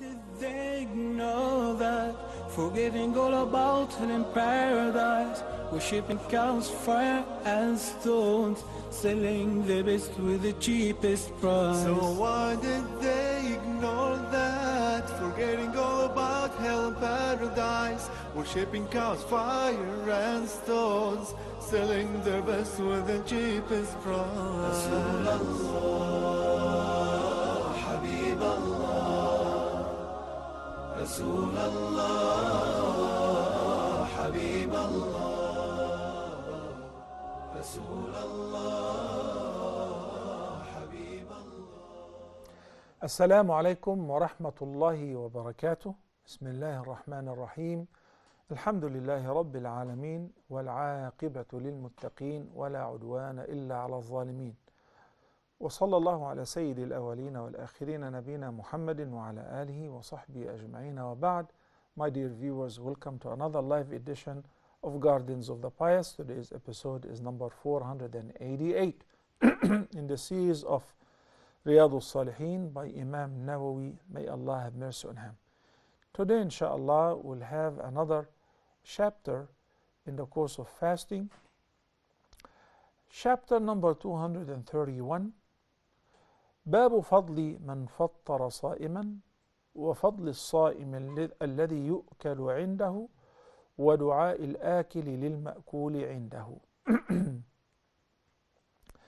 did they know that Forgetting all about it in paradise? Worshipping cows, fire and stones, selling the best with the cheapest price. So why did they ignore that? Forgetting all about hell and paradise. Worshipping cows, fire and stones, selling their best with the cheapest price. Rasulullah. رسول الله حبيب الله. رسول الله حبيب السلام عليكم ورحمة الله وبركاته. بسم الله الرحمن الرحيم. الحمد لله رب العالمين والعاقبة للمتقين ولا عدوان إلا على الظالمين. وصلى الله على سيد الأولين والآخرين نبينا محمد وعلى آله وصحبه أجمعين وبعد My dear viewers, welcome to another live edition of Gardens of the Pious. Today's episode is number 488 in the series of Riyadh al-Salihin by Imam Nawawi. May Allah have mercy on him. Today, inshallah, we'll have another chapter in the course of fasting. Chapter number 231 باب فضل من فطر صائما وفضل الصائم الذ- الذي يؤكل عنده ودعاء الآكل للمأكول عنده.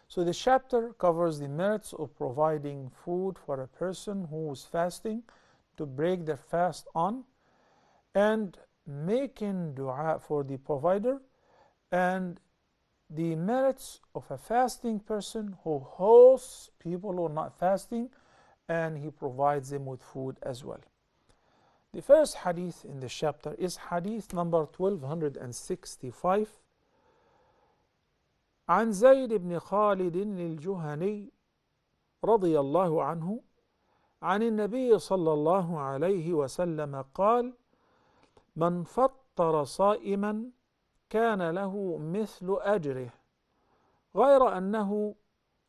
so this chapter covers the merits of providing food for a person who is fasting to break their fast on and making dua for the provider and the merits of a fasting person who hosts people who are not fasting and he provides them with food as well. The first hadith in this chapter is hadith number 1265 عن زيد بن خالد الجهني رضي الله عنه عن النبي صلى الله عليه وسلم قال من فطر صائما كان له مثل أجره غير أنه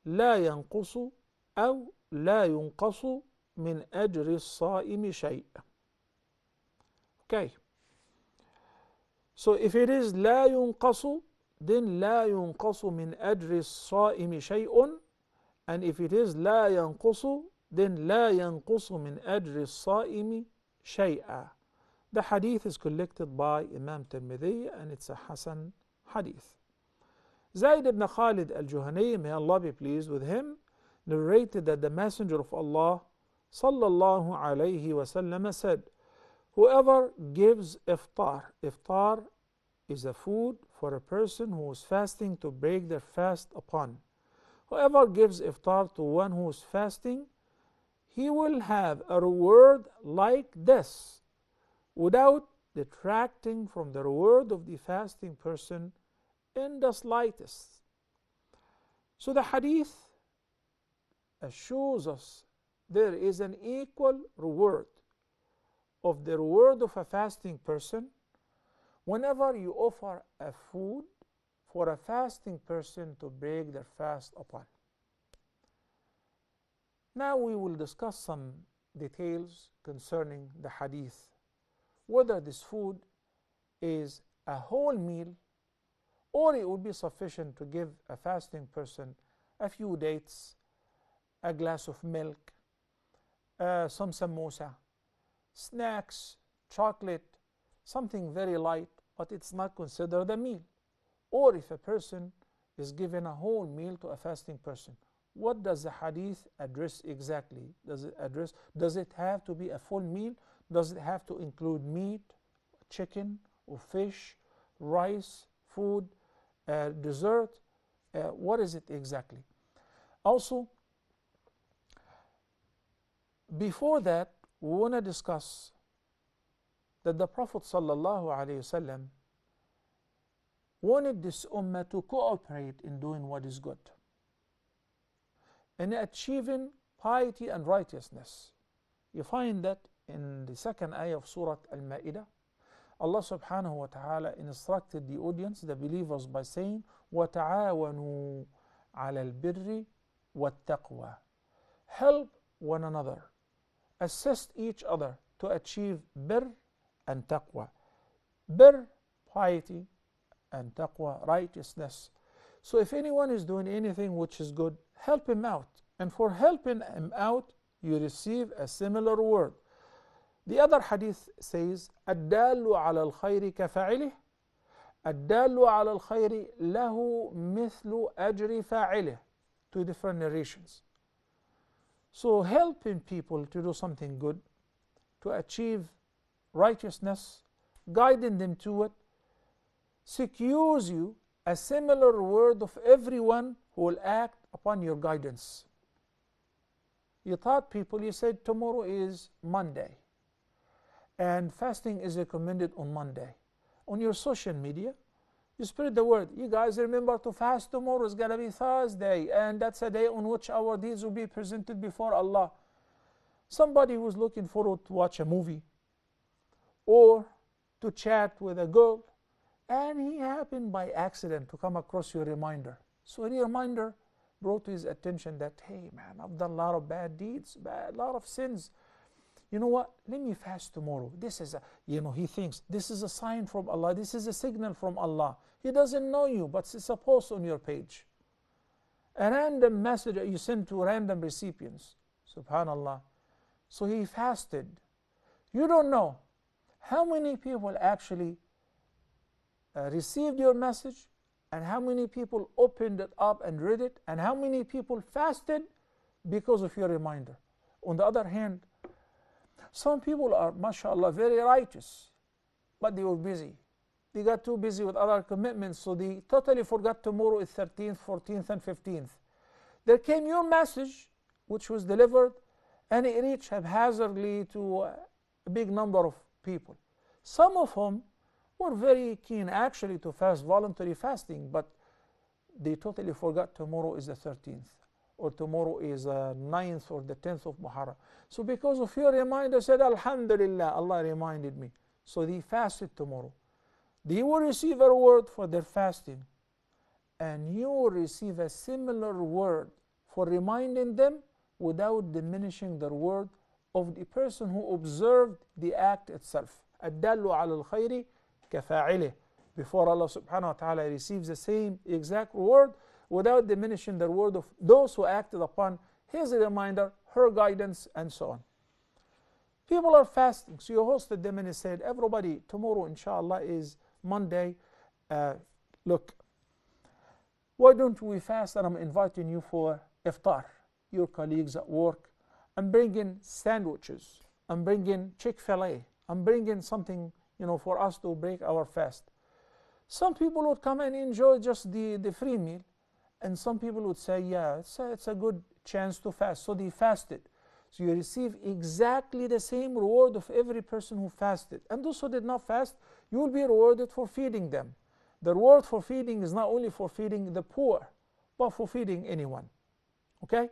لا ينقص أو لا ينقص من أجر الصائم شيء okay. So if it is لا ينقص then لا ينقص من أجر الصائم شيء and if it is لا ينقص then لا ينقص من أجر الصائم شيئا. The hadith is collected by Imam Tirmidhi and it's a Hasan hadith. Zayd ibn Khalid al-Juhani, may Allah be pleased with him, narrated that the Messenger of Allah sallallahu alayhi wasallam said, Whoever gives iftar, iftar is a food for a person who is fasting to break their fast upon. Whoever gives iftar to one who is fasting, he will have a reward like this without detracting from the reward of the fasting person in the slightest. So the hadith assures us there is an equal reward of the reward of a fasting person whenever you offer a food for a fasting person to break their fast upon. Now we will discuss some details concerning the hadith whether this food is a whole meal or it would be sufficient to give a fasting person a few dates, a glass of milk, uh, some samosa, snacks, chocolate, something very light, but it's not considered a meal. Or if a person is given a whole meal to a fasting person, what does the hadith address exactly? Does it address does it have to be a full meal? Does it have to include meat, chicken, or fish, rice, food, uh, dessert? Uh, what is it exactly? Also, before that, we want to discuss that the Prophet ﷺ wanted this ummah to cooperate in doing what is good, in achieving piety and righteousness. You find that in the second ayah of Surah Al Ma'idah, Allah subhanahu wa ta'ala instructed the audience, the believers, by saying, وَتَعَاوَنُوا عَلَى الْبِرِّ وَالتَّقْوَى Help one another assist each other to achieve bir and taqwa. Bir, piety, and taqwa, righteousness. So if anyone is doing anything which is good, help him out. And for helping him out, you receive a similar word. The other hadith says, الدال على الخير كفاعله الدال على الخير له مثل أجر فاعله Two different narrations. So helping people to do something good, to achieve righteousness, guiding them to it, secures you a similar word of everyone who will act upon your guidance. You taught people, you said tomorrow is Monday and fasting is recommended on Monday. On your social media, you spread the word. You guys remember to fast tomorrow It's going to be Thursday, and that's a day on which our deeds will be presented before Allah. Somebody who's looking forward to watch a movie or to chat with a girl, and he happened by accident to come across your reminder. So any reminder brought to his attention that, hey man, I've done a lot of bad deeds, a lot of sins you know what? Let me fast tomorrow. This is a, you know, he thinks this is a sign from Allah. This is a signal from Allah. He doesn't know you, but it's a post on your page. A random message that you send to random recipients. Subhanallah. So he fasted. You don't know how many people actually uh, received your message and how many people opened it up and read it and how many people fasted because of your reminder. On the other hand, some people are, mashallah, very righteous, but they were busy. They got too busy with other commitments, so they totally forgot tomorrow is 13th, 14th, and 15th. There came your message, which was delivered, and it reached haphazardly to a big number of people. Some of them were very keen actually to fast voluntary fasting, but they totally forgot tomorrow is the 13th or tomorrow is uh, 9th or the 10th of Muharram. So because of your reminder, said, Alhamdulillah, Allah reminded me. So they fasted tomorrow. They will receive a reward for their fasting. And you will receive a similar word for reminding them without diminishing the reward of the person who observed the act itself. الدال على الخير كفاعله. Before Allah subhanahu wa ta'ala receives the same exact reward without diminishing the word of those who acted upon his reminder, her guidance, and so on. People are fasting, so you hosted them and said, Everybody, tomorrow, inshallah, is Monday. Uh, look, why don't we fast? And I'm inviting you for iftar, your colleagues at work. I'm bringing sandwiches. I'm bringing Chick fil A. I'm bringing something, you know, for us to break our fast. Some people would come and enjoy just the, the free meal. And some people would say, yeah, it's a, it's a good chance to fast. So they fasted. So you receive exactly the same reward of every person who fasted. And those who did not fast, you will be rewarded for feeding them. The reward for feeding is not only for feeding the poor, but for feeding anyone. Okay?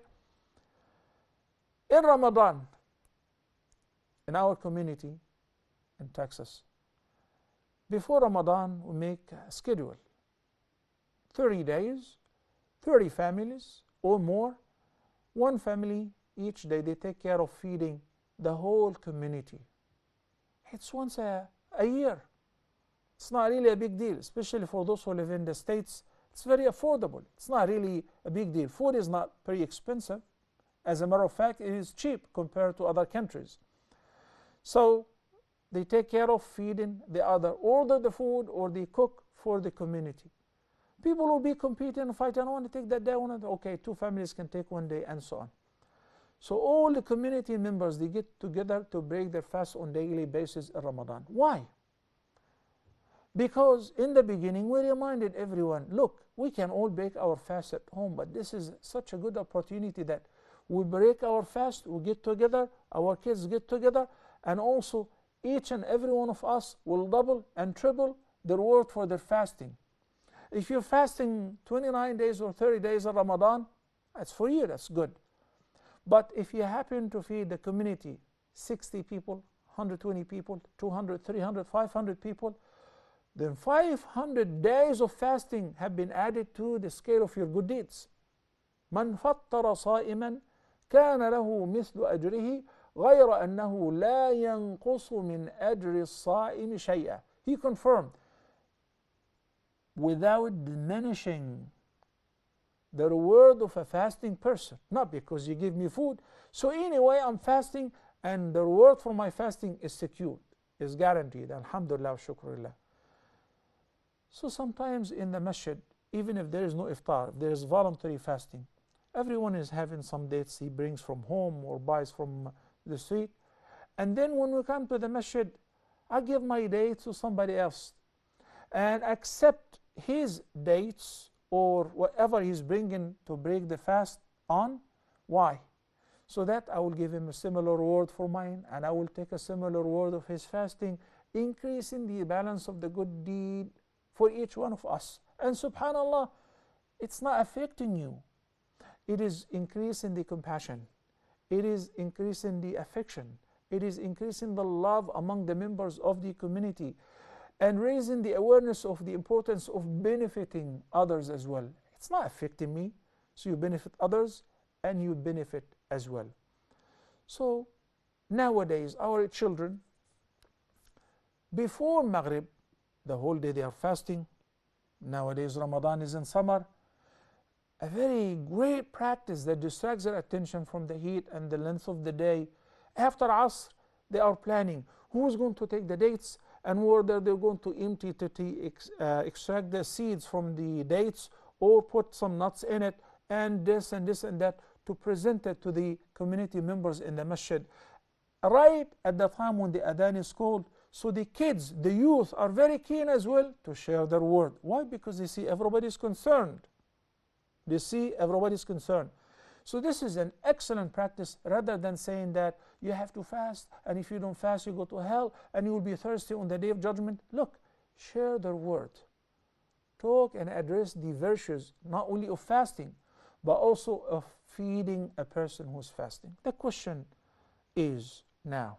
In Ramadan, in our community in Texas, before Ramadan, we make a schedule 30 days 30 families or more, one family each day, they take care of feeding the whole community. It's once a, a year. It's not really a big deal, especially for those who live in the States. It's very affordable. It's not really a big deal. Food is not very expensive. As a matter of fact, it is cheap compared to other countries. So they take care of feeding the other, order the food, or they cook for the community people will be competing and fighting. I want to take that day. I want to, okay, two families can take one day and so on. So all the community members, they get together to break their fast on daily basis in Ramadan. Why? Because in the beginning, we reminded everyone, look, we can all break our fast at home, but this is such a good opportunity that we break our fast, we get together, our kids get together, and also each and every one of us will double and triple the reward for their fasting. If you're fasting 29 days or 30 days of Ramadan, that's for you, that's good. But if you happen to feed the community 60 people, 120 people, 200, 300, 500 people, then 500 days of fasting have been added to the scale of your good deeds. من فطر صائما كان له مثل أجره غير أنه لا ينقص من أجر الصائم شيئا He confirmed without diminishing the reward of a fasting person. Not because you give me food. So anyway I'm fasting and the reward for my fasting is secured is guaranteed. Alhamdulillah wa shukrulillah so sometimes in the masjid even if there is no iftar if there is voluntary fasting everyone is having some dates he brings from home or buys from the street. And then when we come to the masjid I give my dates to somebody else. And accept his dates or whatever he's bringing to break the fast on. Why? So that I will give him a similar reward for mine and I will take a similar reward of his fasting, increasing the balance of the good deed for each one of us. And subhanAllah, it's not affecting you. It is increasing the compassion. It is increasing the affection. It is increasing the love among the members of the community and raising the awareness of the importance of benefiting others as well. It's not affecting me, so you benefit others and you benefit as well. So nowadays, our children, before Maghrib, the whole day they are fasting. Nowadays, Ramadan is in summer. A very great practice that distracts their attention from the heat and the length of the day. After Asr, they are planning who's going to take the dates and whether they're going to empty to ex, uh, extract the seeds from the dates or put some nuts in it and this and this and that to present it to the community members in the masjid. Right at the time when the adhan is called so the kids the youth are very keen as well to share their word. Why? Because they see everybody's concerned. They see everybody's concerned so this is an excellent practice rather than saying that you have to fast and if you don't fast you go to hell and you will be thirsty on the day of judgment. Look, share the word. Talk and address the virtues not only of fasting but also of feeding a person who's fasting. The question is now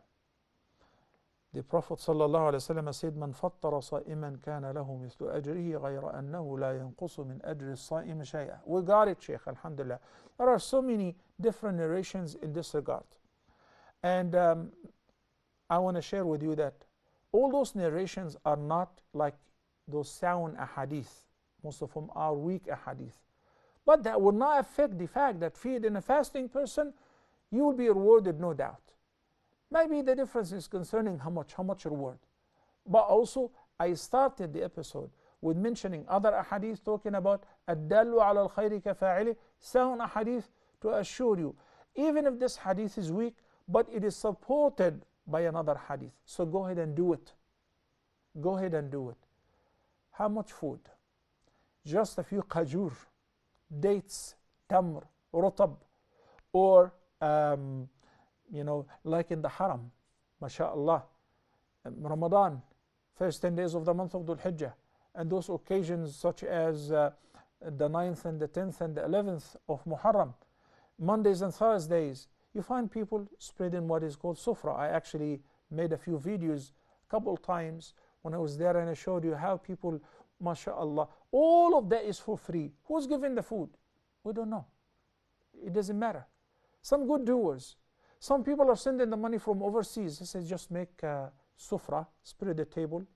the Prophet ﷺ said, من فطر صائما كان له مثل أجره غير أنه لا ينقص من أجر الصائم شيئا. We got it, Sheikh, Alhamdulillah. There are so many different narrations in this regard. And um, I want to share with you that all those narrations are not like those sound ahadith. Most of them are weak ahadith. But that will not affect the fact that feeding a fasting person, you will be rewarded, no doubt. Maybe the difference is concerning how much, how much reward. But also, I started the episode with mentioning other ahadith talking about الدل على الخير كفاعله sound ahadith to assure you even if this hadith is weak but it is supported by another hadith so go ahead and do it go ahead and do it how much food just a few khajur dates tamr rotab or um, you know, like in the haram, mashallah, Ramadan, first 10 days of the month of Dhul Hijjah, and those occasions such as uh, the 9th and the 10th and the 11th of Muharram, Mondays and Thursdays, you find people spreading what is called sufra. I actually made a few videos a couple times when I was there and I showed you how people, mashallah, all of that is for free. Who's giving the food? We don't know. It doesn't matter. Some good doers, some people are sending the money from overseas. They say just make uh, sufra, spread the table,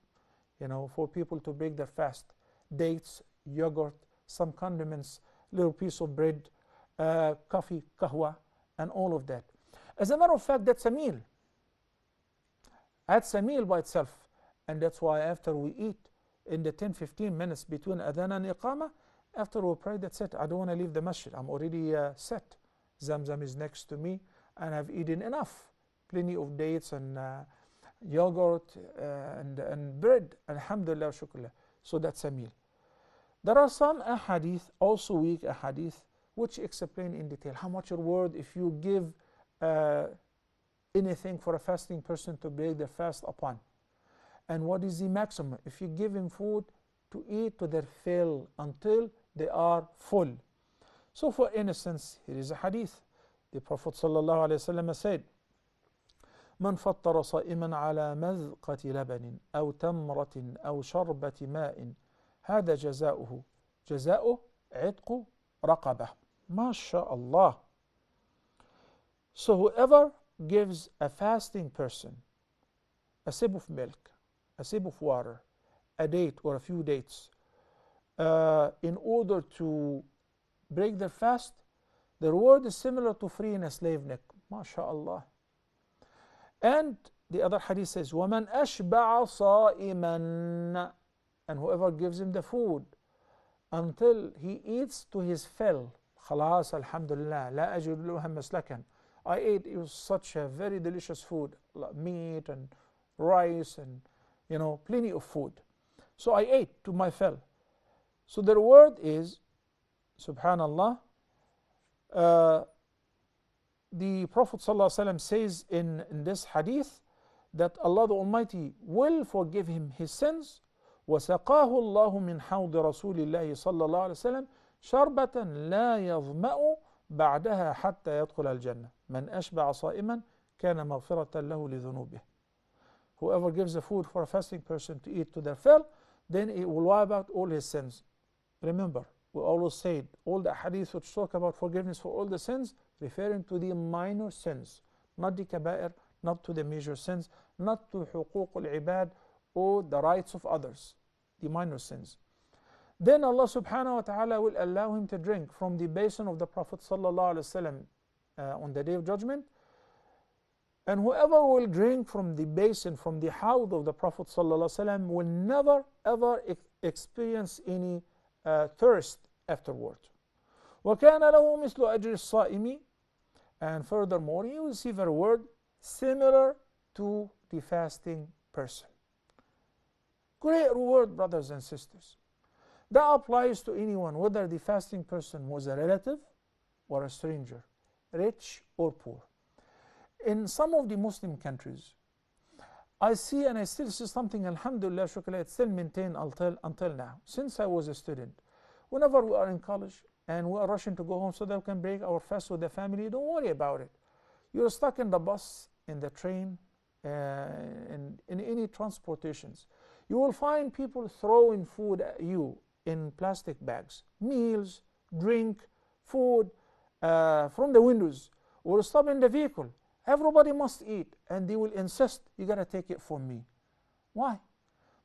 you know, for people to break their fast. Dates, yogurt, some condiments, little piece of bread, uh, coffee, kahwa, and all of that. As a matter of fact, that's a meal. That's a meal by itself. And that's why after we eat, in the 10 15 minutes between adhan and iqama, after we pray, that's it. I don't want to leave the masjid. I'm already uh, set. Zamzam is next to me and have eaten enough, plenty of dates and uh, yogurt uh, and, and bread, alhamdulillah, shukrullah. So that's a meal. There are some ahadith, also weak ahadith, which explain in detail how much reward if you give uh, anything for a fasting person to break their fast upon. And what is the maximum? If you give him food to eat to their fill until they are full. So for instance, here is a hadith. The Prophet ﷺ said, من فطر صائما على مذقة لبن أو تمرة أو شربة ماء هذا جزاؤه جزاؤه عتق رقبة ما شاء الله So whoever gives a fasting person a sip of milk, a sip of water, a date or a few dates, uh, in order to break their fast, the reward is similar to freeing a slave neck. MashaAllah. And the other hadith says, وَمَنْ أَشْبَعَ صَائِمًا And whoever gives him the food until he eats to his fill. خلاص alhamdulillah لا أجد له مسلكا I ate it was such a very delicious food like meat and rice and you know plenty of food so I ate to my fill so the reward is subhanallah uh, the Prophet ﷺ says in, in this hadith that Allah the Almighty will forgive him his sins وسقاه الله من حوض رسول الله صلى الله عليه وسلم شربة لا يظمأ بعدها حتى يدخل الجنة من أشبع صائما كان مغفرة له لذنوبه Whoever gives the food for a fasting person to eat to their fill, then it will wipe out all his sins. Remember, we always said all the hadith which talk about forgiveness for all the sins, referring to the minor sins, not the kaba'ir, not to the major sins, not to huquq al-ibad or the rights of others, the minor sins. Then Allah subhanahu wa ta'ala will allow him to drink from the basin of the Prophet sallallahu alaihi wasallam uh, on the day of judgment. And whoever will drink from the basin, from the hawd of the Prophet ﷺ, will never ever ex experience any thirst afterward. وَكَانَ لَهُ مِثْلُ أَجْرِ الصَّائِمِ And furthermore, he will receive a reward similar to the fasting person. Great reward, brothers and sisters. That applies to anyone, whether the fasting person was a relative or a stranger, rich or poor. In some of the Muslim countries, I see and I still see something, alhamdulillah, shukra, it's still maintained until, until now. Since I was a student, whenever we are in college and we are rushing to go home so that we can break our fast with the family, don't worry about it. You're stuck in the bus, in the train, uh, in, in any transportations. You will find people throwing food at you in plastic bags, meals, drink, food uh, from the windows, or stop in the vehicle Everybody must eat, and they will insist, you got to take it from me. Why?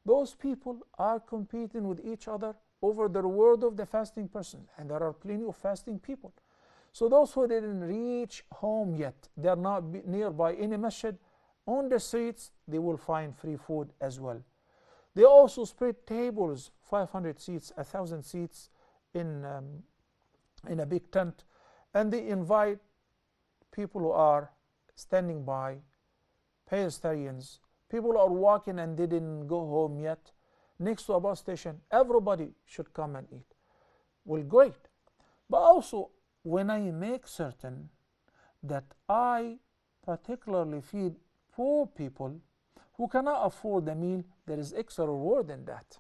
Those people are competing with each other over the reward of the fasting person, and there are plenty of fasting people. So those who didn't reach home yet, they are not nearby any masjid, on the streets, they will find free food as well. They also spread tables, 500 seats, 1,000 seats in, um, in a big tent, and they invite people who are standing by, pedestrians, people are walking and didn't go home yet, next to a bus station, everybody should come and eat. Well, great. But also, when I make certain that I particularly feed poor people who cannot afford the meal, there is extra reward in that.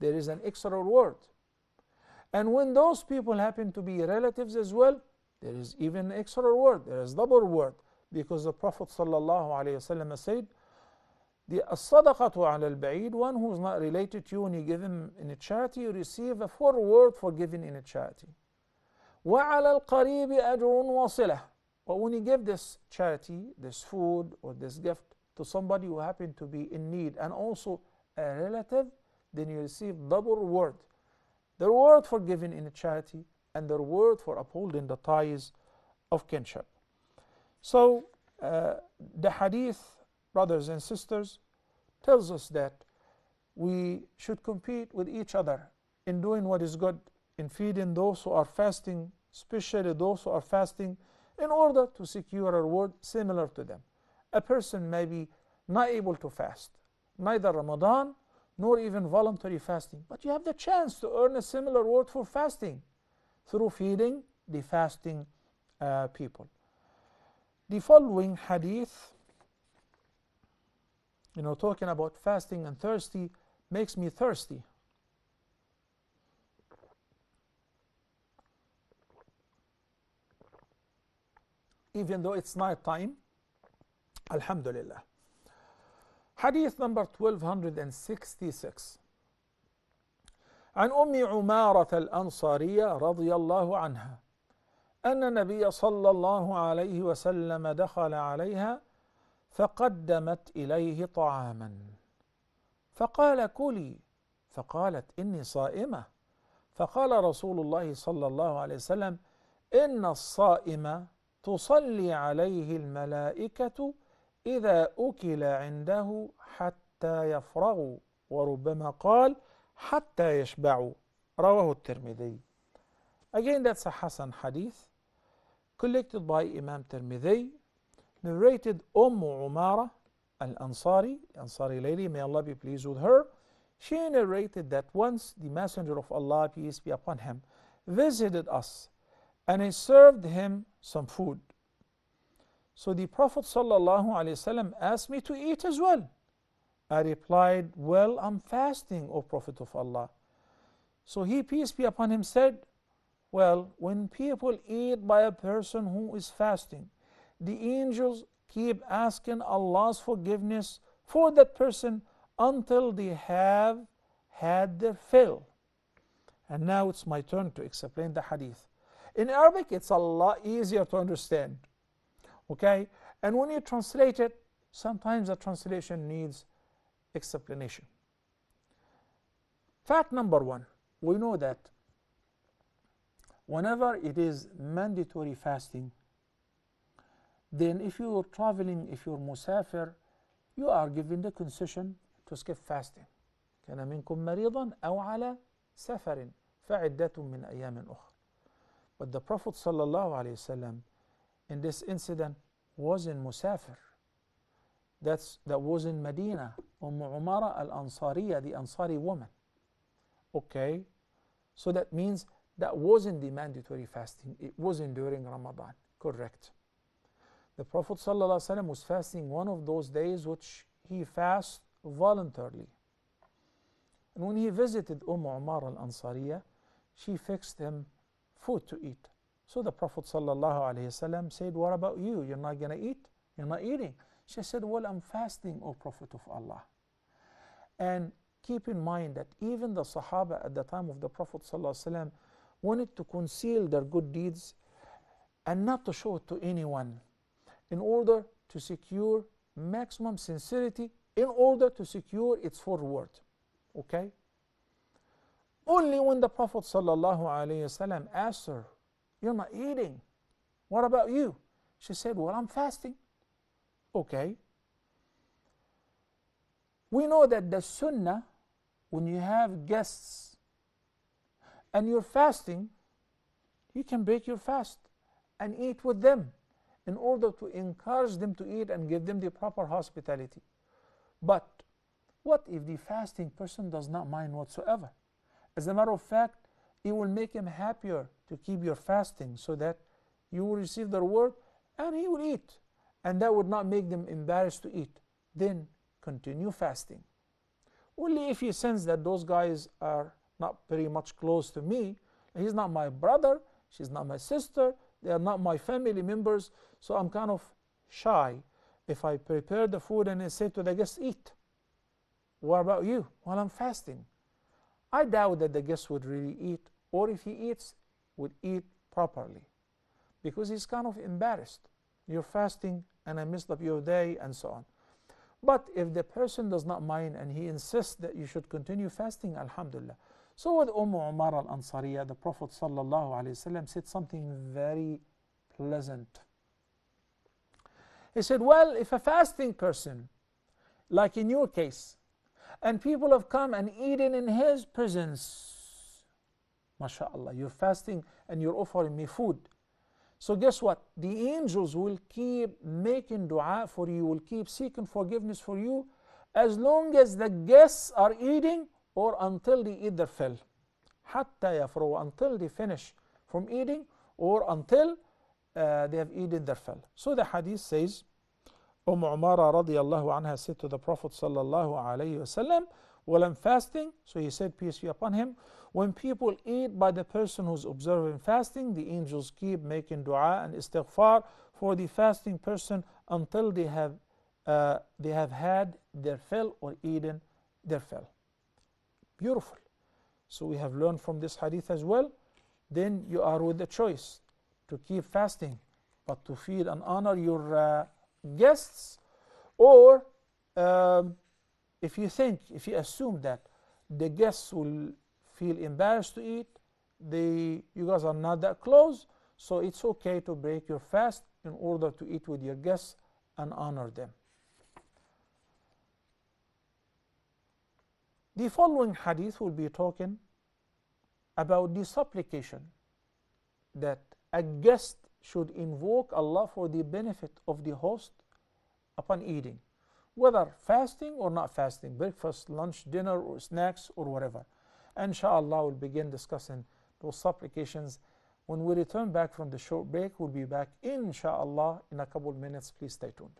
There is an extra reward. And when those people happen to be relatives as well, there is even extra reward. There is double reward because the Prophet ﷺ said, the الصدقة على البعيد, one who is not related to you and you give him in a charity, you receive a full reward for giving in a charity. وعلى القريب أجر وصلة. But when you give this charity, this food or this gift to somebody who happen to be in need and also a relative, then you receive double reward. The reward for giving in a charity and the reward for upholding the ties of kinship. So uh, the hadith, brothers and sisters, tells us that we should compete with each other in doing what is good, in feeding those who are fasting, especially those who are fasting, in order to secure a reward similar to them. A person may be not able to fast, neither Ramadan nor even voluntary fasting, but you have the chance to earn a similar reward for fasting through feeding the fasting uh, people. The following hadith, you know, talking about fasting and thirsty, makes me thirsty. Even though it's night time, Alhamdulillah. Hadith number 1266 عن أم عمارة الأنصارية رضي الله عنها أن النبي صلى الله عليه وسلم دخل عليها فقدمت إليه طعاما. فقال كلي. فقالت إني صائمة. فقال رسول الله صلى الله عليه وسلم إن الصائم تصلي عليه الملائكة إذا أكل عنده حتى يفرغوا. وربما قال حتى يشبعوا. رواه الترمذي. Again that's a Hasan hadith. Collected by Imam Tirmidhi narrated Umm Umara al-Ansari Ansari lady may Allah be pleased with her she narrated that once the messenger of Allah peace be upon him visited us and he served him some food so the Prophet asked me to eat as well. I replied, Well, I'm fasting, O Prophet of Allah. So he, peace be upon him, said, Well, when people eat by a person who is fasting, the angels keep asking Allah's forgiveness for that person until they have had their fill. And now it's my turn to explain the hadith. In Arabic, it's a lot easier to understand. Okay? And when you translate it, sometimes the translation needs explanation. Fact number one, we know that whenever it is mandatory fasting, then if you're traveling, if you're musafir, you are given the concession to skip fasting. كان منكم مريضا أو على سفر فعدة من أيام أخرى. But the Prophet صلى الله عليه وسلم in this incident was in Musafir. That's, that was in Medina. Umm Umara al Ansariya, the Ansari woman. Okay, so that means that wasn't the mandatory fasting, it wasn't during Ramadan. Correct. The Prophet ﷺ was fasting one of those days which he fasted voluntarily. And when he visited Umm Umar al Ansariya, she fixed him food to eat. So the Prophet ﷺ said, What about you? You're not going to eat? You're not eating. She said, Well, I'm fasting, O Prophet of Allah. And keep in mind that even the Sahaba at the time of the Prophet ﷺ wanted to conceal their good deeds and not to show it to anyone in order to secure maximum sincerity, in order to secure its forward. Okay? Only when the Prophet ﷺ asked her, you're not eating. What about you? She said, Well, I'm fasting. Okay. We know that the sunnah, when you have guests and you're fasting, you can break your fast and eat with them in order to encourage them to eat and give them the proper hospitality. But what if the fasting person does not mind whatsoever? As a matter of fact, it will make him happier to keep your fasting so that you will receive the reward and he will eat. And that would not make them embarrassed to eat. Then continue fasting. Only if you sense that those guys are not very much close to me, he's not my brother, she's not my sister, they are not my family members, so I'm kind of shy. If I prepare the food and I say to the guests, eat. What about you? While well, I'm fasting. I doubt that the guest would really eat, or if he eats, would eat properly because he's kind of embarrassed. You're fasting and I messed up your day and so on. But if the person does not mind and he insists that you should continue fasting, Alhamdulillah. So with Umm Umar al Ansariya, the Prophet said something very pleasant. He said, Well, if a fasting person, like in your case, and people have come and eaten in his presence. mashallah, you're fasting and you're offering me food. So guess what? The angels will keep making dua for you, will keep seeking forgiveness for you as long as the guests are eating or until they eat their fill. حتى يفرغوا until they finish from eating or until uh, they have eaten their fill. So the hadith says, Umm Umara radiallahu anha said to the Prophet sallallahu alayhi wasallam, while I'm fasting, so he said, peace be upon him, when people eat by the person who's observing fasting, the angels keep making dua and istighfar for the fasting person until they have, uh, they have had their fill or eaten their fill. Beautiful. So we have learned from this hadith as well. Then you are with the choice to keep fasting, but to feed and honor your uh, guests, or um, if you think, if you assume that the guests will feel embarrassed to eat, they, you guys are not that close, so it's okay to break your fast in order to eat with your guests and honor them. The following hadith will be talking about the supplication that a guest should invoke Allah for the benefit of the host upon eating, whether fasting or not fasting, breakfast, lunch, dinner, or snacks, or whatever. Inshallah, we'll begin discussing those supplications. When we return back from the short break, we'll be back, inshallah, in a couple of minutes. Please stay tuned.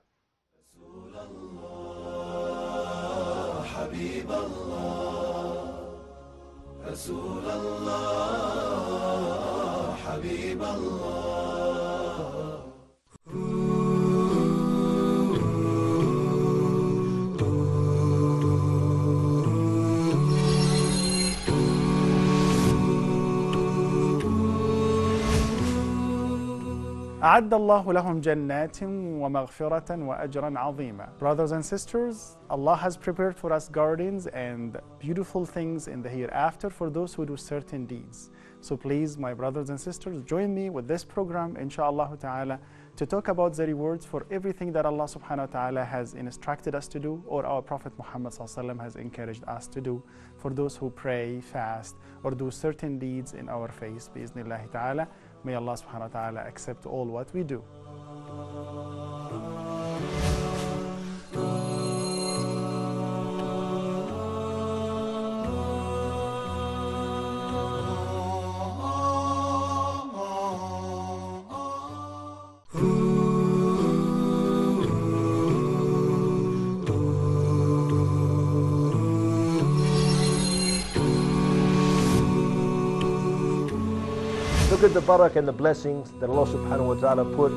حبيب الله رسول الله حبيب الله. أعد الله لهم جنات ومغفرة وأجرا عظيما. Brothers and sisters, Allah has prepared for us gardens and beautiful things in the hereafter for those who do certain deeds. So please, my brothers and sisters, join me with this program, inshallah ta'ala, to talk about the rewards for everything that Allah subhanahu wa ta'ala has instructed us to do or our Prophet Muhammad has encouraged us to do for those who pray, fast, or do certain deeds in our face, bi'iznillahi ta'ala. May Allah subhanahu wa ta'ala accept all what we do. The barak and the blessings that Allah subhanahu wa ta'ala put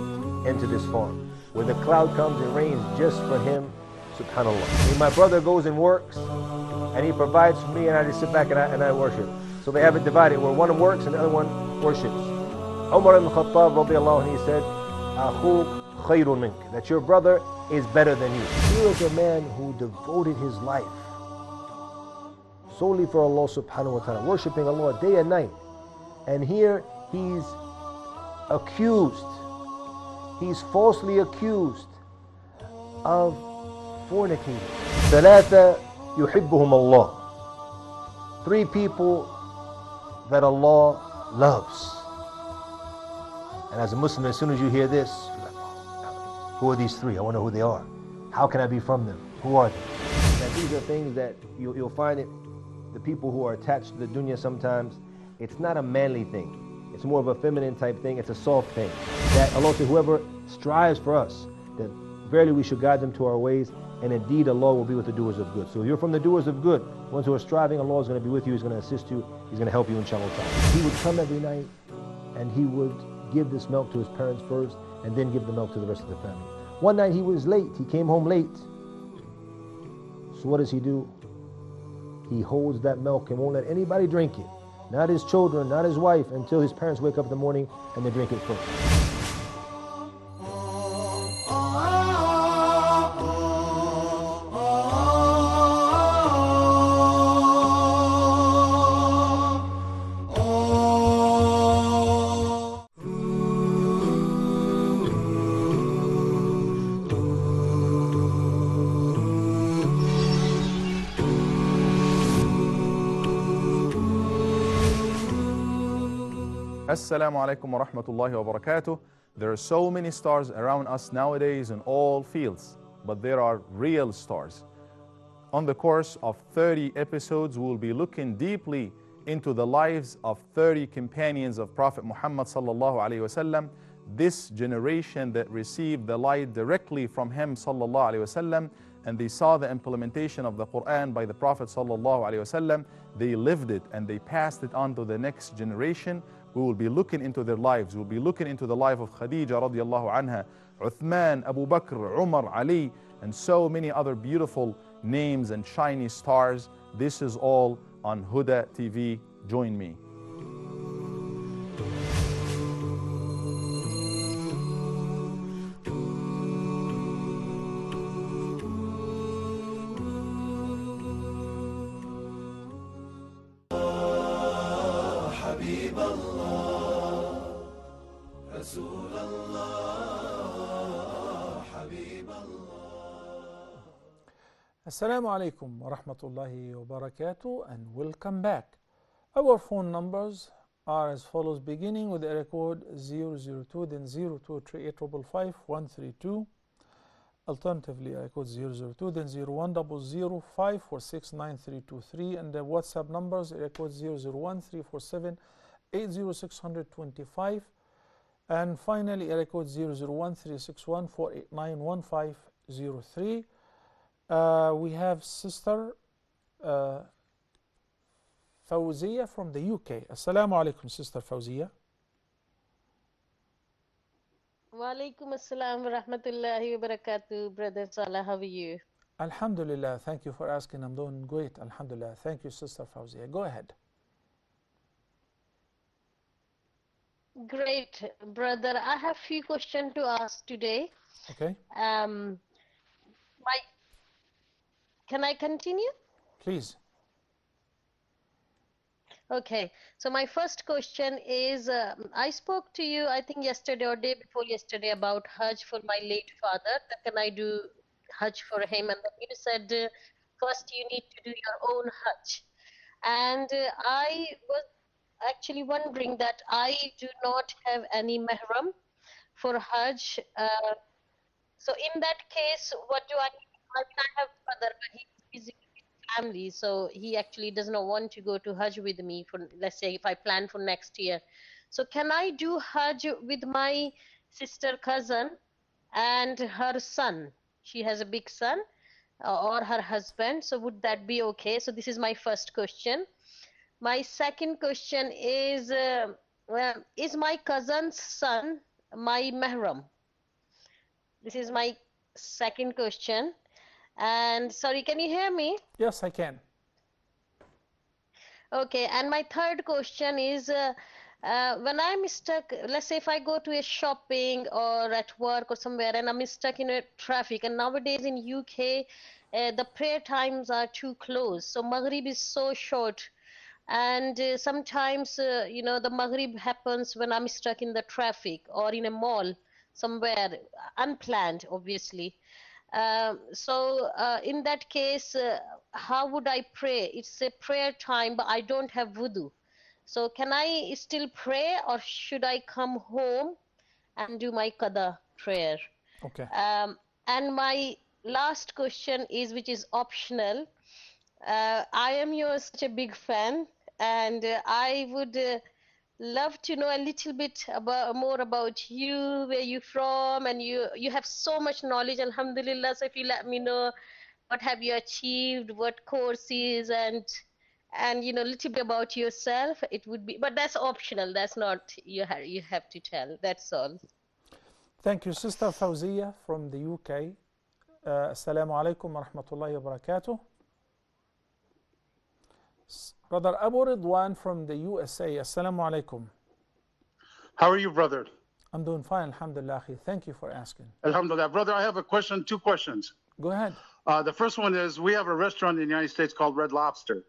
into this farm. Where the cloud comes and rains just for him, subhanAllah. My brother goes and works, and he provides for me, and I just sit back and I, and I worship. So they have it divided, where one works and the other one worships. Umar ibn Khattab, radiallahu anhu, he said, khayrun mink, that your brother is better than you. He was a man who devoted his life solely for Allah subhanahu wa ta'ala, worshipping Allah day and night. And here he's accused, he's falsely accused of fornicating. ثلاثة يحبهم الله. Three people that Allah loves. And as a Muslim, as soon as you hear this, who are these three? I want to know who they are. How can I be from them? Who are they? That these are things that you'll, you'll find it, the people who are attached to the dunya sometimes, it's not a manly thing. It's more of a feminine type thing. It's a soft thing. That Allah said, whoever strives for us, that verily we should guide them to our ways, and indeed Allah will be with the doers of good. So if you're from the doers of good, ones who are striving, Allah is going to be with you. He's going to assist you. He's going to help you, inshallah. He would come every night, and he would give this milk to his parents first, and then give the milk to the rest of the family. One night he was late. He came home late. So what does he do? He holds that milk and won't let anybody drink it not his children, not his wife, until his parents wake up in the morning and they drink it first. Assalamu alaikum wa rahmatullahi wa barakatuh. There are so many stars around us nowadays in all fields, but there are real stars. On the course of 30 episodes, we will be looking deeply into the lives of 30 companions of Prophet Muhammad sallallahu alaihi wasallam, this generation that received the light directly from him sallallahu alaihi wasallam, and they saw the implementation of the Quran by the Prophet sallallahu alaihi wasallam. They lived it and they passed it on to the next generation. We will be looking into their lives. We'll be looking into the life of Khadija radiallahu anha, Uthman, Abu Bakr, Umar, Ali, and so many other beautiful names and shiny stars. This is all on Huda TV. Join me. Assalamu alaikum wa rahmatullahi wa barakatuh and welcome back. Our phone numbers are as follows beginning with area code 002 then 023855 Alternatively, area code 002 then 01005469323 and the WhatsApp numbers area code 001 347 80625 and finally area code 001 361 4891503. Uh, we have sister uh, Fawziya from the UK. Assalamu alaikum, sister Fawziya. Walaikum assalam wa rahmatullahi wa barakatuh, brother Salah. How are you? Alhamdulillah, thank you for asking. I'm doing great. Alhamdulillah. Thank you, Sister Fawziya. Go ahead. Great, brother. I have few questions to ask today. Okay, Um, my, can I continue? please. Okay, so my first question is um, I spoke to you, I think yesterday or day before yesterday, about Hajj for my late father. Can I do Hajj for him? And then you said uh, first you need to do your own Hajj. And uh, I was actually wondering that I do not have any mahram for Hajj. Uh, so in that case, what do I? I mean, I have father, but he's family, so he actually does not want to go to Hajj with me. For let's say, if I plan for next year, so can I do Hajj with my sister cousin and her son? She has a big son, uh, or her husband. So would that be okay? So this is my first question. My second question is: uh, well, Is my cousin's son my mahram? This is my second question. And sorry, can you hear me? Yes, I can. Okay, and my third question is uh, uh, when I'm stuck, let's say if I go to a shopping or at work or somewhere and I'm stuck in a traffic, and nowadays in UK, uh, the prayer times are too close. So Maghrib is so short. And uh, sometimes, uh, you know, the Maghrib happens when I'm stuck in the traffic or in a mall somewhere, unplanned, obviously. Um, so uh, in that case, uh, how would I pray? It's a prayer time, but I don't have wudu. So can I still pray, or should I come home and do my qada prayer? Okay. Um, and my last question is, which is optional. Uh, I am your such a big fan, and uh, I would uh, love to know a little bit about more about you, where you from, and you you have so much knowledge, Alhamdulillah. So if you let me know what have you achieved, what courses, and and you know a little bit about yourself, it would be. But that's optional. That's not you have you have to tell. That's all. Thank you, Sister Fawziya from the UK. Uh, Assalamu alaikum wa rahmatullahi wa barakatuh. Brother Abu Ridwan from the USA. Assalamu alaikum. How are you, brother? I'm doing fine, alhamdulillah. Thank you for asking. Alhamdulillah. Brother, I have a question, two questions. Go ahead. Uh, the first one is we have a restaurant in the United States called Red Lobster.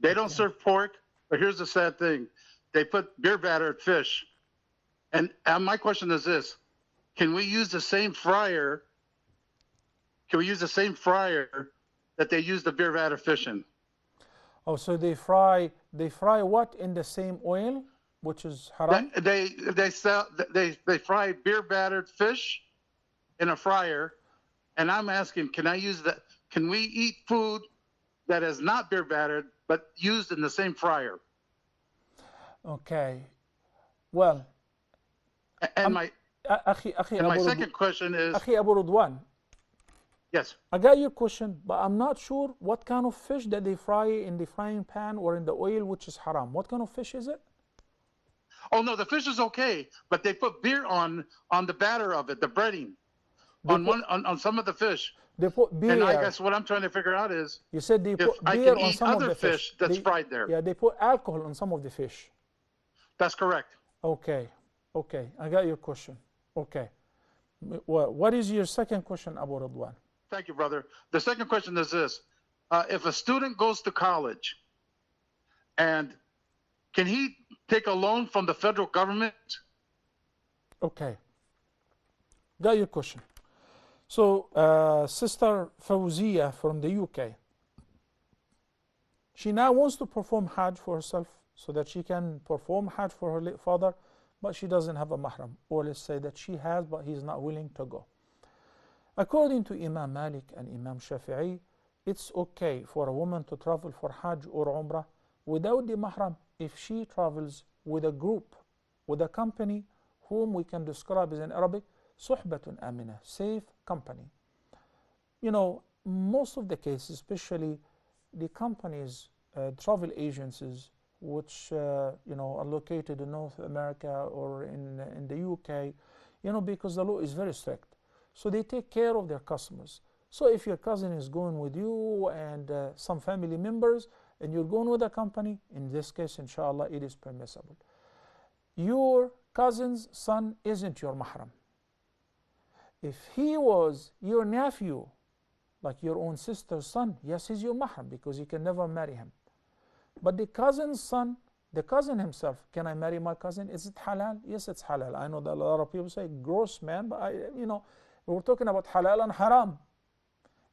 They don't serve pork, but here's the sad thing they put beer battered fish. And, and my question is this can we use the same fryer? Can we use the same fryer that they use the beer battered fish in? Oh, so they fry they fry what in the same oil, which is haram? They, they, they, sell, they, they fry beer battered fish in a fryer. And I'm asking, can I use that? Can we eat food that is not beer battered, but used in the same fryer? Okay. Well, A- And my, uh, أخي أخي and my Abu Rid- second question is, أخي Abu Ridwan, yes, I got your question, but I'm not sure what kind of fish that they fry in the frying pan or in the oil, which is haram. What kind of fish is it? oh no, the fish is okay, but they put beer on, on the batter of it, the breading, on put- one, on, on some of the fish. They put beer. And I guess what I'm trying to figure out is, you said they put I beer on some of other the fish. fish that's They- fried there. Yeah, they put alcohol on some of the fish. that's correct. Okay, okay, I got your question. Okay, M- wha- what is your second question, Abu Ridwan? Thank you, brother. The second question is this: uh, If a student goes to college, and can he take a loan from the federal government? Okay, got your question. So, uh, Sister Fawzia from the UK, she now wants to perform Hajj for herself so that she can perform Hajj for her late father, but she doesn't have a mahram. Or let's say that she has, but he's not willing to go. According to Imam Malik and Imam Shafi'i, it's okay for a woman to travel for Hajj or Umrah without the mahram if she travels with a group, with a company whom we can describe as in Arabic, suhbatun amina, safe company. You know, most of the cases, especially the companies, uh, travel agencies, which uh, you know are located in North America or in in the UK, you know, because the law is very strict, so they take care of their customers. So if your cousin is going with you and uh, some family members, and you're going with a company, in this case, inshallah, it is permissible. Your cousin's son isn't your mahram. If he was your nephew, like your own sister's son, yes, he's your mahram because you can never marry him. But the cousin's son, the cousin himself, can I marry my cousin? Is it halal? Yes, it's halal. I know that a lot of people say gross man, but I, you know, we're talking about halal and haram.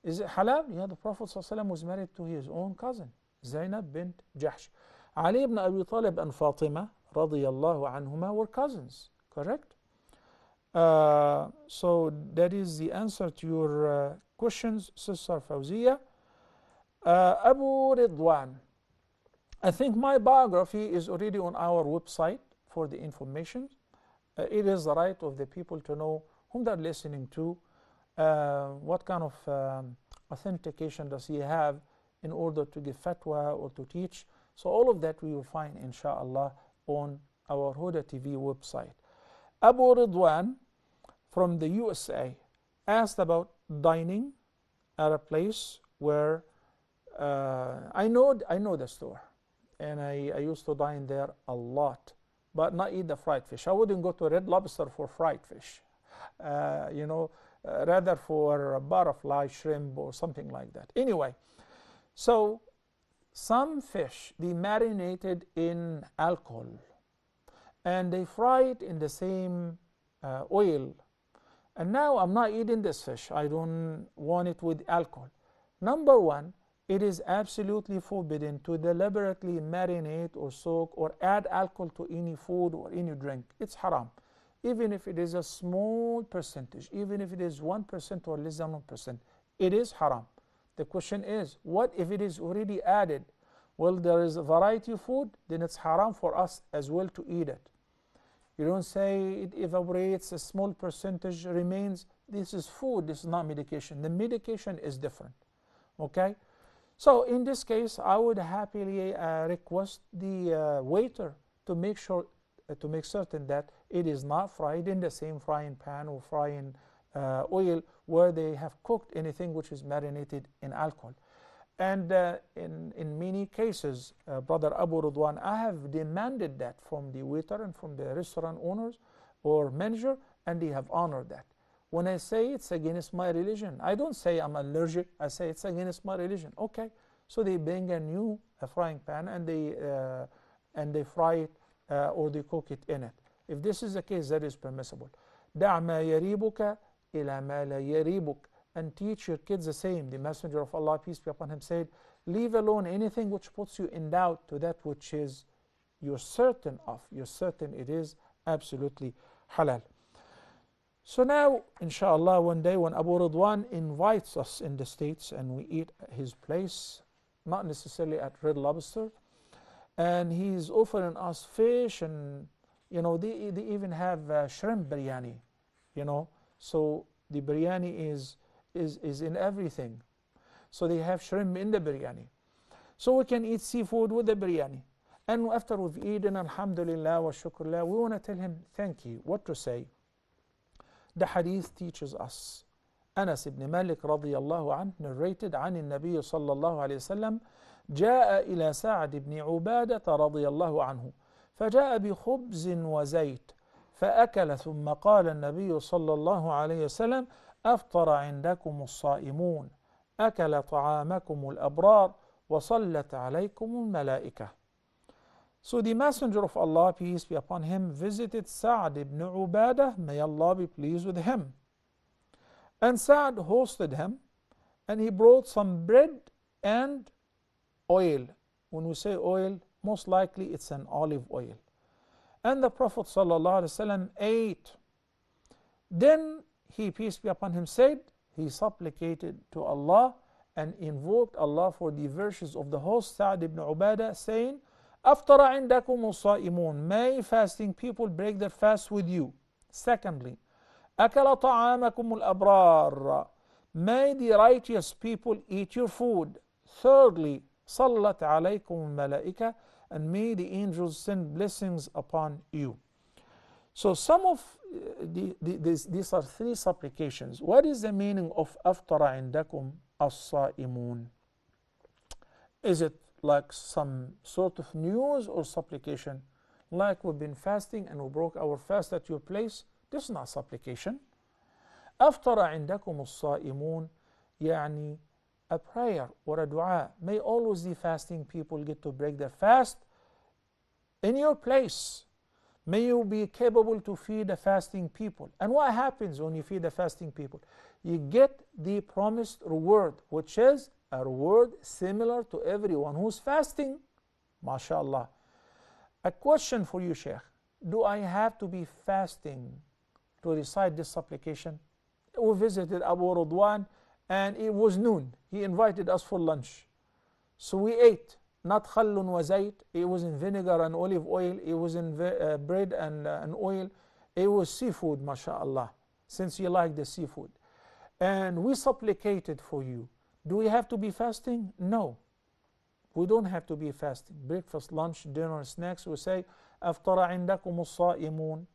Is it halal? Yeah, the Prophet was married to his own cousin, Zainab bint Jahsh. Ali ibn Abi Talib and Fatima radiallahu anhuma were cousins, correct? Uh, so that is the answer to your uh, questions, Sister Fawzia. Uh, Abu Ridwan, I think my biography is already on our website for the information. Uh, it is the right of the people to know whom they're listening to, uh, what kind of um, authentication does he have in order to give fatwa or to teach. So all of that we will find inshallah on our Huda TV website. Abu Ridwan from the USA asked about dining at a place where uh, I know I know the store, and I, I used to dine there a lot, but not eat the fried fish. I wouldn't go to Red Lobster for fried fish, you know, uh, rather for a butterfly shrimp or something like that. Anyway, so some fish they marinated in alcohol, and they fry it in the same uh, oil and now I'm not eating this fish. I don't want it with alcohol. Number one, it is absolutely forbidden to deliberately marinate or soak or add alcohol to any food or any drink. It's haram. Even if it is a small percentage, even if it is 1% or less than 1%, it is haram. The question is, what if it is already added? Well, there is a variety of food, then it's haram for us as well to eat it. You don't say it evaporates, a small percentage remains. This is food, this is not medication. The medication is different. Okay? So in this case, I would happily uh, request the uh, waiter to make sure uh, to make certain that it is not fried in the same frying pan or frying uh, oil where they have cooked anything which is marinated in alcohol. And uh, in, in many cases, uh, Brother Abu Ridwan, I have demanded that from the waiter and from the restaurant owners or manager, and they have honored that. When I say it's against my religion, I don't say I'm allergic, I say it's against my religion. Okay, so they bring a new frying pan and they, uh, and they fry it uh, or they cook it in it. If this is the case, that is permissible. دع ما يريبك إلى ما لا يريبك and teach your kids the same. The Messenger of Allah, peace be upon him, said, Leave alone anything which puts you in doubt to that which is you're certain of. You're certain it is absolutely halal. So now, inshallah, one day when Abu Ridwan invites us in the States and we eat at his place, not necessarily at Red Lobster, and he's offering us fish and, you know, they, they even have uh, shrimp biryani, you know. So the biryani is is, is in everything. So they have shrimp in the biryani. So we can eat seafood with the biryani. And after we've eaten, alhamdulillah wa shukrullah, we want to tell him thank you. What to say? The hadith teaches us. Anas ibn Malik رضي الله عنه narrated عن النبي صلى الله عليه وسلم جاء إلى سعد بن عبادة رضي الله عنه فجاء بخبز وزيت فأكل ثم قال النبي صلى الله عليه وسلم أفطر عندكم الصائمون أكل طعامكم الأبرار وصلت عليكم الملائكة So the Messenger of Allah, peace be upon him, visited Sa'd ibn Ubadah, may Allah be pleased with him. And Sa'd hosted him and he brought some bread and oil. When we say oil, most likely it's an olive oil. And the Prophet ﷺ ate. Then he, peace be upon him, said, he supplicated to Allah and invoked Allah for the verses of the host Sa'd ibn Ubadah, saying, أفطر عندكم الصائمون May fasting people break their fast with you. Secondly, أكل طعامكم الأبرار May the righteous people eat your food. Thirdly, صلت عليكم الملائكة and may the angels send blessings upon you. So some of uh, the, the, these, these are three supplications. What is the meaning of أفطر عندكم الصائمون? Is it like some sort of news or supplication? Like we've been fasting and we broke our fast at your place? This is not supplication. أفطر عندكم الصائمون يعني a prayer or a dua. May always the fasting people get to break their fast in your place. May you be capable to feed the fasting people. And what happens when you feed the fasting people? You get the promised reward, which is a reward similar to everyone who's fasting. MashaAllah. A question for you, Sheikh. Do I have to be fasting to recite this supplication? We visited Abu Radwan and it was noon. He invited us for lunch. So we ate not khallun wa zayt. It was in vinegar and olive oil. It was in uh, bread and, uh, and oil. It was seafood, mashallah, since you like the seafood. And we supplicated for you. Do we have to be fasting? No. We don't have to be fasting. Breakfast, lunch, dinner, snacks. We say, أفطر عندكم الصائمون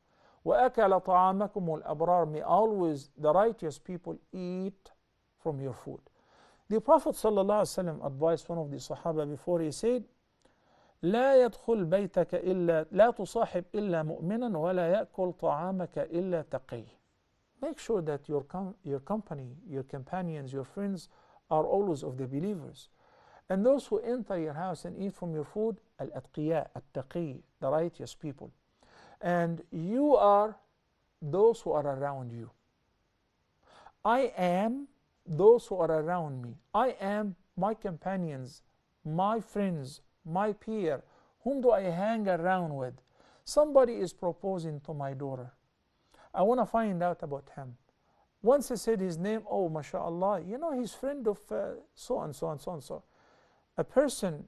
وأكل طعامكم الأبرار. May always the righteous people eat from your food. The Prophet ﷺ advised one of the Sahaba before he said, لا يدخل بيتك إلا لا تصاحب إلا مؤمنا ولا يأكل طعامك إلا تقي. Make sure that your, com your company, your companions, your friends are always of the believers. And those who enter your house and eat from your food, al-atqiya, at-taqi, the righteous people. And you are those who are around you. I am those who are around me. I am my companions, my friends, my peer. Whom do I hang around with? Somebody is proposing to my daughter. I want to find out about him. Once I said his name, oh, mashallah, you know, he's friend of uh, so and so and so and so. A person,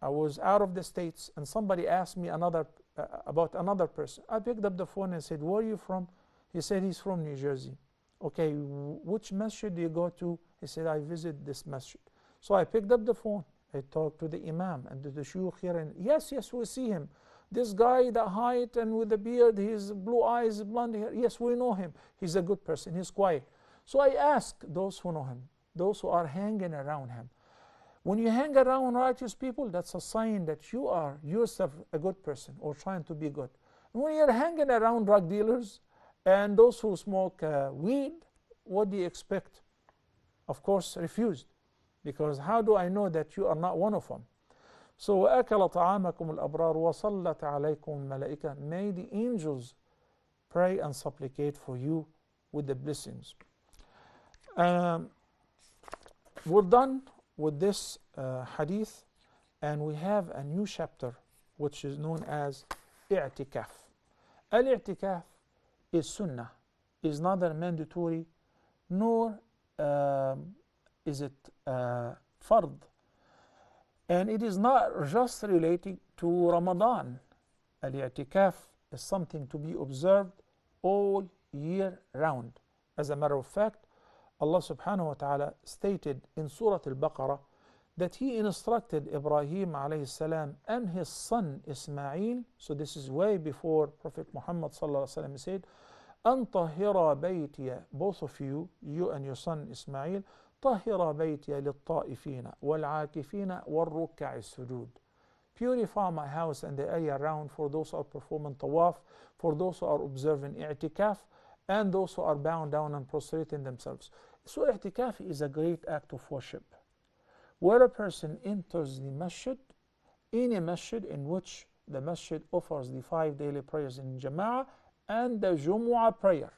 I was out of the States and somebody asked me another uh, about another person. I picked up the phone and said, where are you from? He said he's from New Jersey. Okay, which masjid do you go to? He said, I visit this masjid. So I picked up the phone. I talked to the imam and to the shuyukh here. And yes, yes, we see him. This guy, the height and with the beard, his blue eyes, blonde hair. Yes, we know him. He's a good person. He's quiet. So I ask those who know him, those who are hanging around him. When you hang around righteous people, that's a sign that you are yourself a good person or trying to be good. When you're hanging around drug dealers, and those who smoke uh, weed, what do you expect? Of course, refused. Because how do I know that you are not one of them? So وَأَكَلَ طَعَامَكُمُ الْأَبْرَارُ وَصَلَّتْ عَلَيْكُمْ الْمَلَائِكَةُ May the angels pray and supplicate for you with the blessings. Um, we're done with this uh, hadith and we have a new chapter which is known as i'tikaf. Al-i'tikaf is sunnah, is neither mandatory nor um, is it uh, fard. And it is not just related to Ramadan. Al-i'tikaf is something to be observed all year round. As a matter of fact, Allah subhanahu wa ta'ala stated in Surah Al-Baqarah that He instructed Ibrahim alayhi salam and his son Ismail, so this is way before Prophet Muhammad sallallahu alayhi wa said, أن طهر بيتي both of you you and your son Ismail طهر بيتي للطائفين والعاكفين والركع السجود Purify my house and the area around for those who are performing tawaf, for those who are observing i'tikaf, and those who are bound down and prostrating themselves. So i'tikaf is a great act of worship. Where a person enters the masjid, any masjid in which the masjid offers the five daily prayers in jama'ah and the Jumu'ah prayer.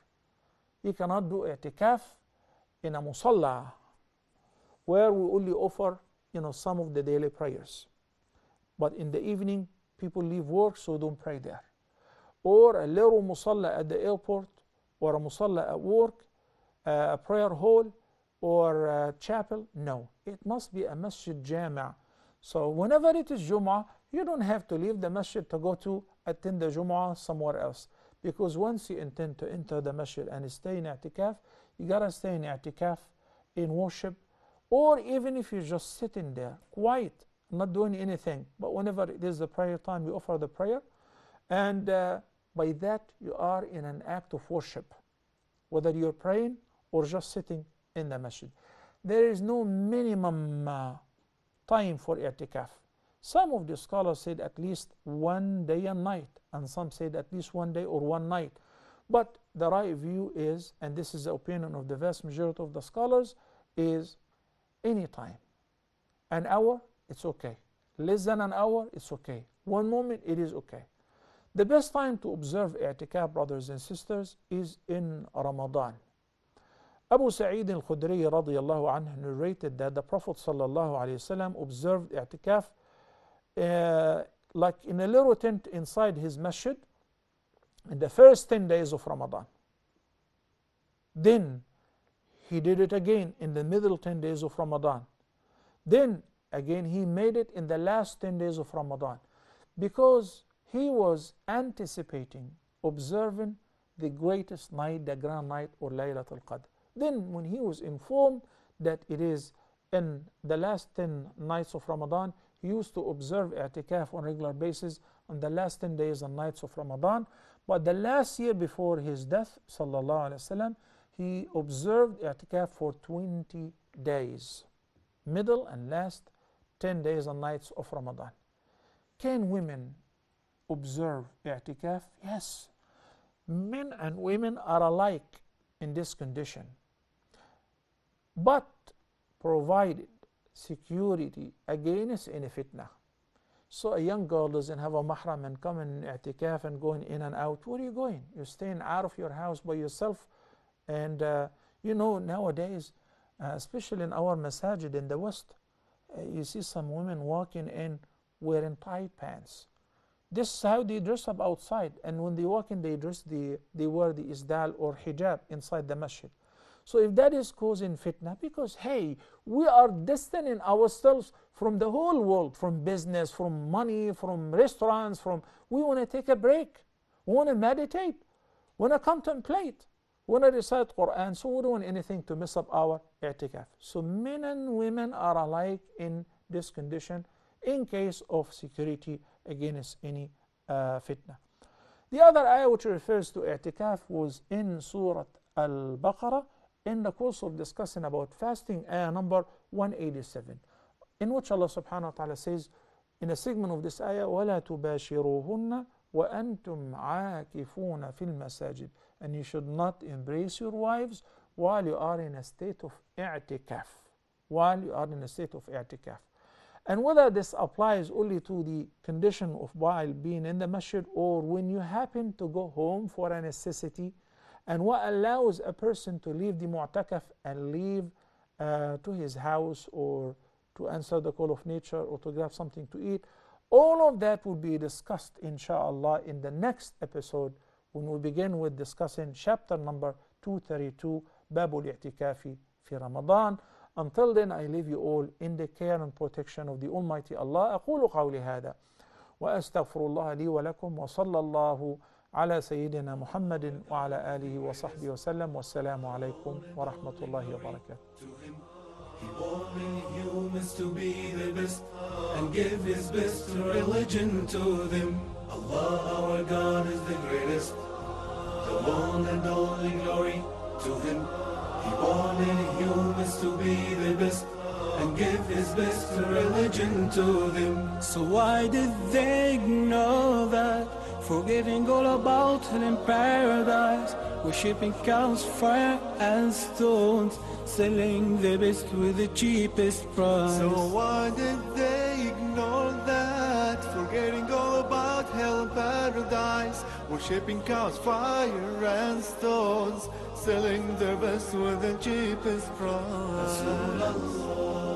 He cannot do i'tikaf in a musalla where we only offer you know some of the daily prayers but in the evening people leave work so don't pray there or a little musalla at the airport or a musalla at work uh, a prayer hall or chapel? No. It must be a masjid jama' so whenever it is Jum'ah you don't have to leave the masjid to go to attend the Jum'ah somewhere else. Because once you intend to enter the masjid and stay in i'tikaf you gotta stay in i'tikaf in worship or even if you're just sitting there quiet not doing anything. But whenever it is the prayer time you offer the prayer and uh, by that you are in an act of worship. Whether you're praying or just sitting in the masjid. There is no minimum uh, time for i'tikaf. Some of the scholars said at least one day and night and some said at least one day or one night. But the right view is and this is the opinion of the vast majority of the scholars is any time. An hour it's okay. Less than an hour it's okay. One moment it is okay. The best time to observe i'tikaf brothers and sisters is in ramadan Abu Sa'id al-Khudri radiyallahu anhu narrated that the Prophet sallallahu alayhi wasallam observed i'tikaf uh, like in a little tent inside his masjid in the first 10 days of Ramadan. Then he did it again in the middle 10 days of Ramadan. Then again he made it in the last 10 days of Ramadan because he was anticipating observing the greatest night, the grand night or Laylatul Qadr. Then when he was informed that it is in the last 10 nights of Ramadan, he used to observe i'tikaf on regular basis on the last 10 days and nights of Ramadan. But the last year before his death, sallallahu alaihi wasallam, he observed i'tikaf for 20 days, middle and last 10 days and nights of Ramadan. Can women observe i'tikaf? Yes. Men and women are alike in this condition. But provided security against any fitna. So a young girl doesn't have a mahram and come in i'tikaf and going in and out. Where are you going? You're staying out of your house by yourself. And uh, you know, nowadays, uh, especially in our masajid in the West, uh, you see some women walking in wearing tight pants. This is how they dress up outside. And when they walk in, they dress the, they wear the isdal or hijab inside the masjid. So if that is causing fitna, because hey, we are distancing ourselves from the whole world, from business, from money, from restaurants, from we want to take a break. We want to meditate. We want to contemplate. We want to recite Quran. So we don't want anything to mess up our i'tikaf. So men and women are alike in this condition in case of security against any uh, fitna. The other ayah which refers to i'tikaf was in Surah Al-Baqarah in the course of discussing about fasting, ayah number 187, in which Allah subhanahu wa ta'ala says, in a segment of this ayah, وَلَا تُبَاشِرُوهُنَّ وَأَنْتُمْ عَاكِفُونَ فِي الْمَسَاجِدِ And you should not embrace your wives while you are in a state of i'tikaf. While you are in a state of i'tikaf. And whether this applies only to the condition of while being in the masjid or when you happen to go home for a necessity, and what allows a person to leave the mu'takaf and leave uh, to his house or to answer the call of nature or to grab something to eat. All of that will be discussed inshallah in the next episode when we begin with discussing chapter number 232 Babul I'tikafi fi Ramadan. Until then I leave you all in the care and protection of the Almighty Allah. أقول قولي هذا وأستغفر الله لي ولكم وصلى الله على سيدنا محمد وعلى آله وصحبه وسلم والسلام عليكم ورحمة الله وبركاته humans to be the best and give his best religion to them. Allah our God is the greatest, the one and only glory to him. He humans to be the best and give his best religion to them. So why did they ignore that? Forgetting all about it in paradise. Worshipping cows, fire and stones. Selling the best with the cheapest price. So why did they ignore that? Forgetting all about about hell and paradise, worshipping cows, fire and stones, selling their best with the cheapest price.